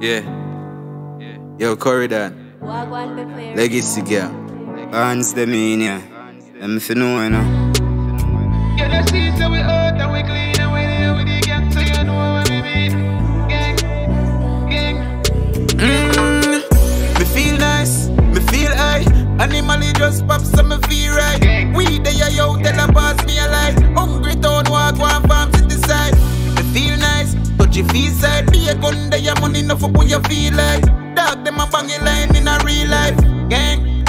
Yeah. Yo, be. Legacy girl. Hands in ya. Let me know. Yeah, the streets that we and we your enough for what you feel like. Dog, them a bang a line in a real life. Gang,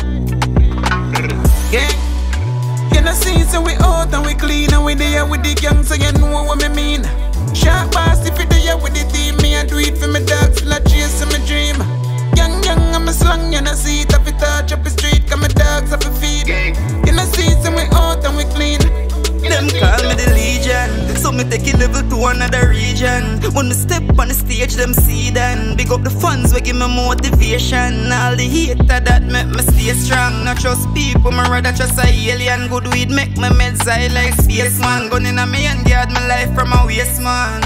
gang. You know, see, so we out and we clean and we there with the gang, so you know what me mean. Sharp boss, if you there with the team, me I do it for me level to another region. When me step on the stage, them see then. Big up the fans, we give me motivation. All the hater that make me stay strong. Not trust people, me rather trust a alien. Good weed make my meds high like spaceman. Gun in a me and guard my life from a waste man.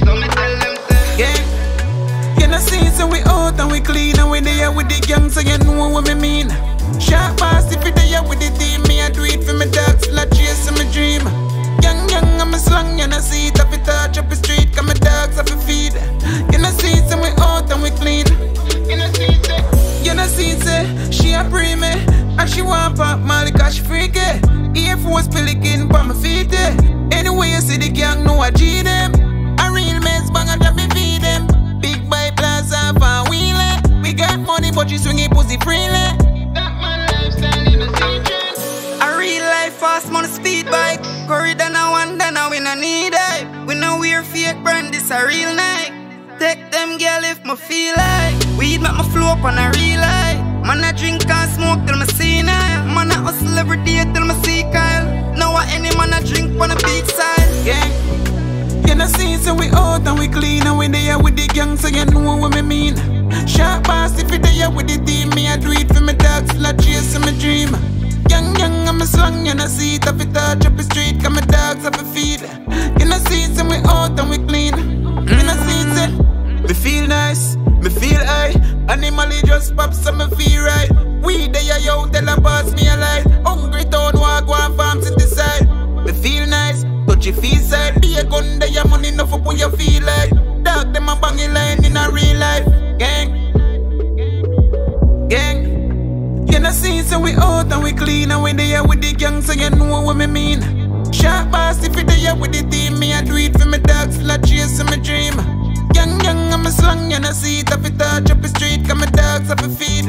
So me tell them, gang. You know, see, so we out and we clean and we there with the gang, so you know what me mean. Sharp boss, if you there with the pelican, pa my feet, eh. Anyway, you see the gang, know I G them. A real mess, bang, I drop me feed them. Big boy plaza, fan wheeler. We got money, but you swing it pussy freely. that man lifestyle in the secret. A real life fast man speed bike. Curry than a one, then a we no need hype. We no wear fake brand, this a real night. Take them girl if me feel like. Weed make me flow up on a real life. Man I drink and smoke till You know, see, so we out and we clean and we there with the gang, so you know what me mean. Sharp boss, if you there with the team, me I do it for my dogs, like chase my dream. Young, young, I'm a slang, you know, see it, if it touch up the street, come my dogs up a feed. You know, see, so we out and we clean. You know, see, so me feel nice, me feel high. Animally just pop, so me feel right. gang, so you know what me mean. Sharp boss, if you ya with the team, me I do it for me dogs, still I chasing my dream. Gang, gang, I'm a slung and I see it, if it touch up the street, got my dogs, up a feed.